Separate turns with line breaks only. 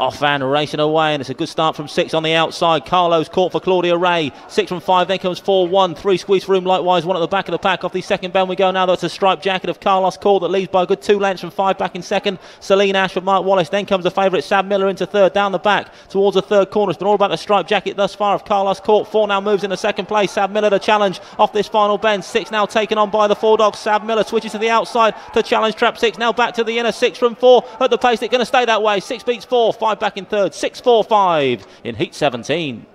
Off and racing away, and it's a good start from six on the outside. Carlos caught for Claudia Ray. Six from five, then comes four, one, three squeeze room likewise. One at the back of the pack. Off the second bend we go now. That's a striped jacket of Carlos Call that leads by a good two lengths from five back in second. Celine Ash for Mark Wallace. Then comes the favourite Sam Miller into third down the back towards the third corner. It's been all about the striped jacket thus far of Carlos Court. Four now moves in the second place. Sam Miller to challenge off this final bend. Six now taken on by the four dogs. Sam Miller switches to the outside to challenge trap six. Now back to the inner. Six from four at the pace. It's going to stay that way. Six beats four. Five back in third. Six, four, five in heat 17.